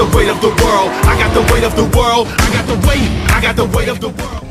the weight of the world. I got the weight of the world. I got the weight. I got the weight of the world.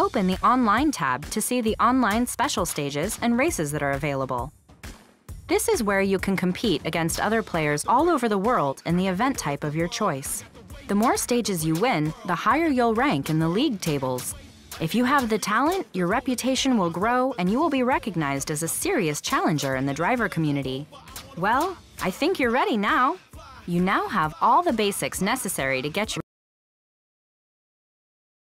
Open the Online tab to see the online special stages and races that are available. This is where you can compete against other players all over the world in the event type of your choice. The more stages you win, the higher you'll rank in the league tables. If you have the talent, your reputation will grow and you will be recognized as a serious challenger in the driver community. Well, I think you're ready now. You now have all the basics necessary to get your